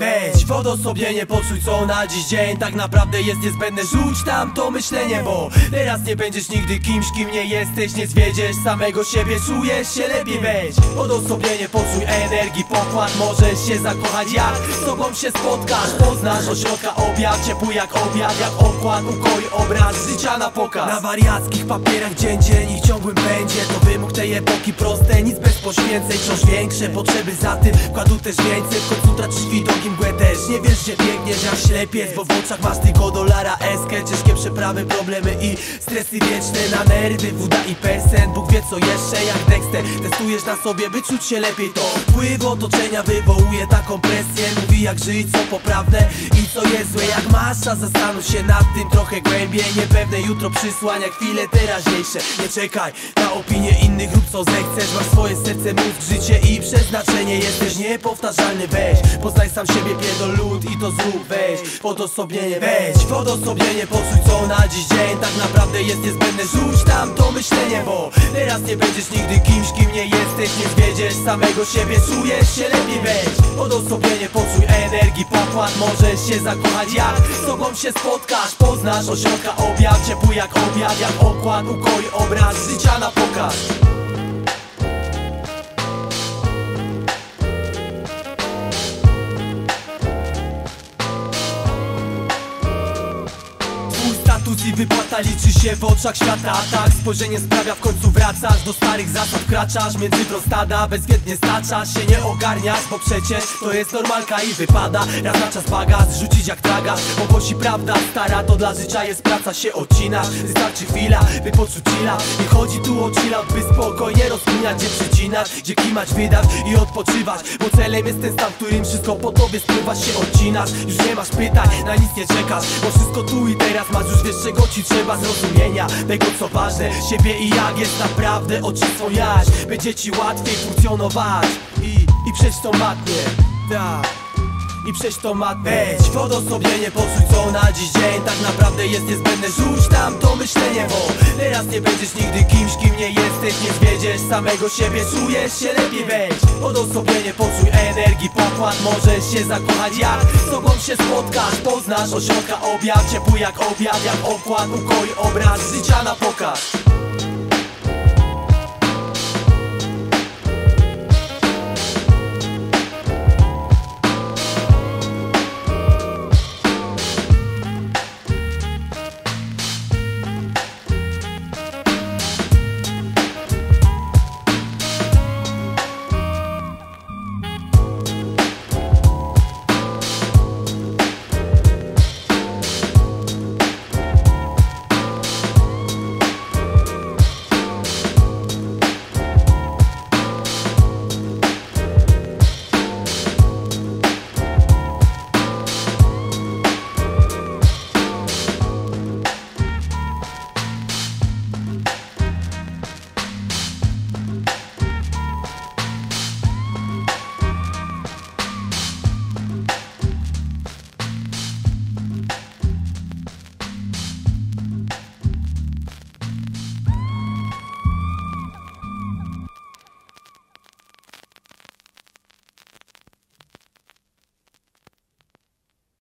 Weź w odosobnienie, poczuj co na dziś dzień. Tak naprawdę jest niezbędne, rzuć tam to myślenie Bo teraz nie będziesz nigdy kimś, kim nie jesteś. Nie zwiedziesz samego siebie, czujesz się lepiej. Weź odosobnienie, poczuj energii. Pokład Możesz się zakochać. Jak z tobą się spotkasz? Poznasz ośrodka obiad, ciepły jak obiad. Jak okład, ukoi obraz życia na pokaz. Na wariackich papierach dzień dzień epoki proste, nic bez poświęceń Wciąż większe potrzeby za tym, wkładu też więcej W końcu tracisz widok i mgłę też. Nie wiesz, że biegniesz jak ślepiec Bo w oczach masz tylko dolara eskę. Ciężkie przeprawy, problemy i stresy wieczne. Na nerwy, woda i persen Bóg wie co jeszcze. Jak Dexter Testujesz na sobie, by czuć się lepiej To wpływ otoczenia wywołuje taką presję Jak żyć, co poprawne i co jest złe. Jak masz czas, zastanów się nad tym trochę głębiej. Niepewne jutro przysłania chwile teraźniejsze. Nie czekaj na opinię innych rób co zechcesz. Masz swoje serce, mózg, życie i przeznaczenie. Jesteś niepowtarzalny, weź. Poznaj sam siebie, pierdol lud i to zrób, weź. Podosobnienie, weź. Podosobnienie, poczuj co na dziś dzień. Tak naprawdę jest niezbędne, rzuć tam to myślenie Bo teraz nie będziesz nigdy kimś, kim nie jesteś. Nie zwiedziesz samego siebie, czujesz się lepiej, weź. Podosobnienie, poczuj pokład Możesz się zakochać jak z tobą się spotkasz. Poznasz ośrodka obiad, ciepły jak obiad Jak okład, ukoi obraz życia na pokaz Twój status i wypłata liczy się w oczach świata A tak spojrzenie sprawia w końcu wracasz Do starych zasad. Wkraczasz Między prostada bezwiednie staczasz Się nie ogarniasz, bo przecież to jest normalka i wypada. Raz na czas bagaż, rzucić jak tragarz Bo głosi prawda stara, to dla życia jest praca Się odcinasz, wystarczy chwila, by poczuć chwila. Nie chodzi tu o chillout, by spokojnie rozkminiać Gdzie przycinasz, gdzie klimać wydasz i odpoczywasz Bo celem jest ten stan, w którym wszystko po tobie spływasz Się odcinasz, już nie masz pytań, na nic nie czekasz Bo wszystko tu i teraz masz już wiesz czego ci trzeba? Zrozumienia tego co ważne. Siebie i jak jest naprawdę oczystą jaźń Będzie ci łatwiej funkcjonować. I, i przejść to matnie. Tak i przejść to matnie Weź w odosobnienie, poczuj co na dziś dzień Tak naprawdę jest niezbędne, rzuć tam to myślenie Bo teraz nie będziesz nigdy kimś, kim nie jesteś. Nie zwiedziesz samego siebie, czujesz się lepiej. Weź odosobnienie, poczuj energii pokład Możesz się zakochać. Jak z tobą się spotkasz Poznasz ośrodka obiad, ciepły jak obiad Jak okład, ukoi obraz życia na pokaz